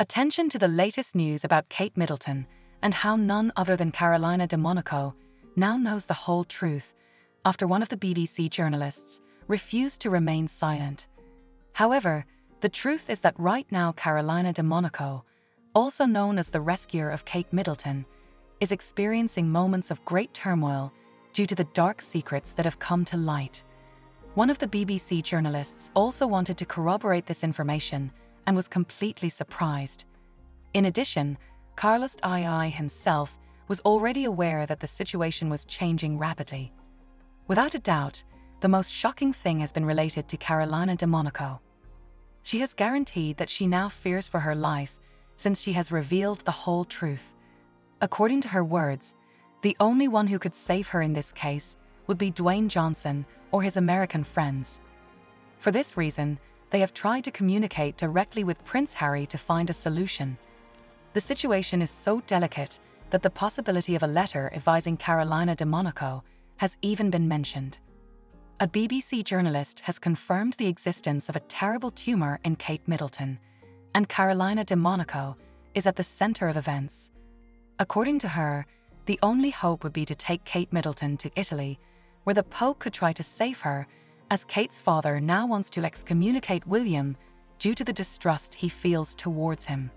Attention to the latest news about Kate Middleton and how none other than Carolina de Monaco now knows the whole truth after one of the BBC journalists refused to remain silent. However, the truth is that right now Carolina de Monaco, also known as the rescuer of Kate Middleton, is experiencing moments of great turmoil due to the dark secrets that have come to light. One of the BBC journalists also wanted to corroborate this information and was completely surprised. In addition, Carlos II himself was already aware that the situation was changing rapidly. Without a doubt, the most shocking thing has been related to Carolina de Monaco. She has guaranteed that she now fears for her life since she has revealed the whole truth. According to her words, the only one who could save her in this case would be Dwayne Johnson or his American friends. For this reason, they have tried to communicate directly with Prince Harry to find a solution. The situation is so delicate that the possibility of a letter advising Carolina de Monaco has even been mentioned. A BBC journalist has confirmed the existence of a terrible tumour in Kate Middleton, and Carolina de Monaco is at the centre of events. According to her, the only hope would be to take Kate Middleton to Italy, where the Pope could try to save her, as Kate's father now wants to excommunicate William due to the distrust he feels towards him.